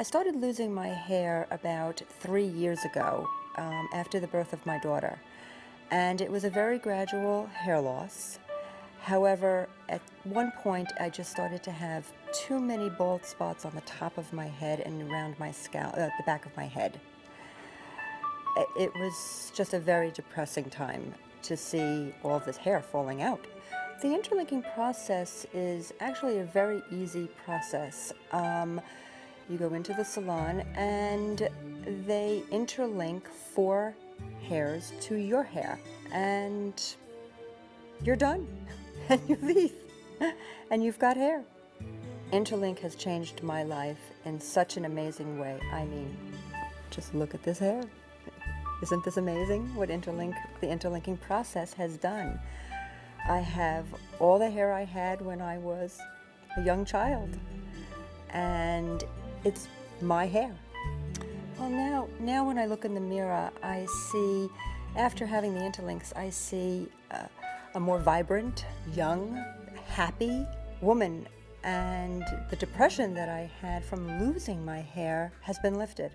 I started losing my hair about three years ago um, after the birth of my daughter. And it was a very gradual hair loss. However, at one point, I just started to have too many bald spots on the top of my head and around my scalp, uh, the back of my head. It was just a very depressing time to see all this hair falling out. The interlinking process is actually a very easy process. Um, you go into the salon and they interlink four hairs to your hair and you're done and you leave and you've got hair. Interlink has changed my life in such an amazing way. I mean, just look at this hair. Isn't this amazing what interlink the interlinking process has done? I have all the hair I had when I was a young child and it's my hair. Well, now, now when I look in the mirror, I see, after having the interlinks, I see uh, a more vibrant, young, happy woman. And the depression that I had from losing my hair has been lifted.